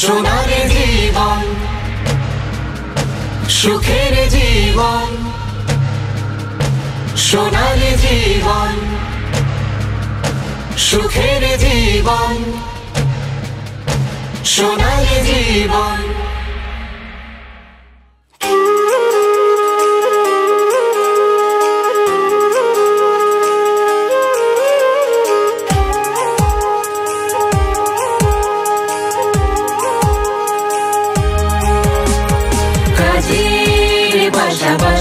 সোনালি জীবন সুখের জীবন সোনারে জীবন সুখের জীবন সোনারে জীবন।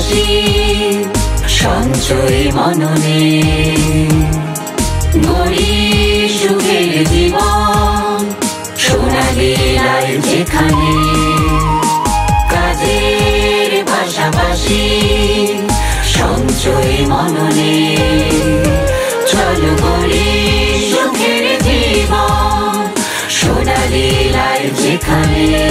পাশাপাশি সঞ্চয় মননে। গড়ি সুখের জীবন, সোনালি লাই যেখানে। কাজের পাশাপাশি সঞ্চয় মননে। চল গড়ি সুখের জীবন, সোনালি লাই যেখানে।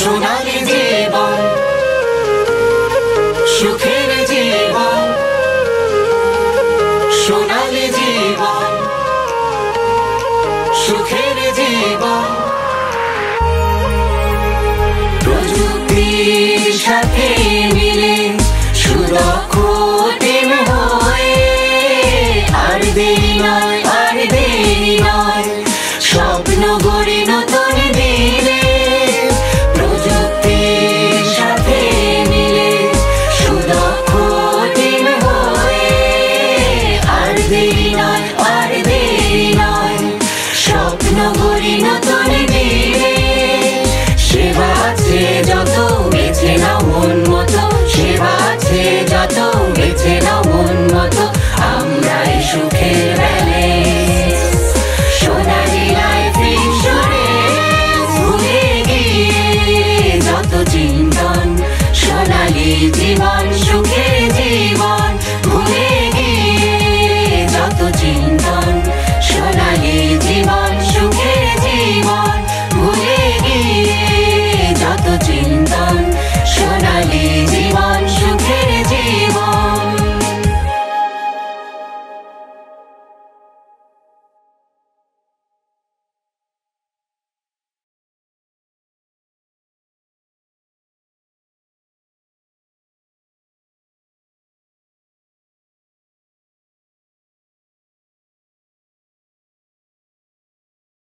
সোনালি জীবন, সুখের জীবন সোনালি জীবন, সুখের জীবন। প্রযুক্তির সাথে মিলে সুদক্ষ টিম হয়ে আর দেরি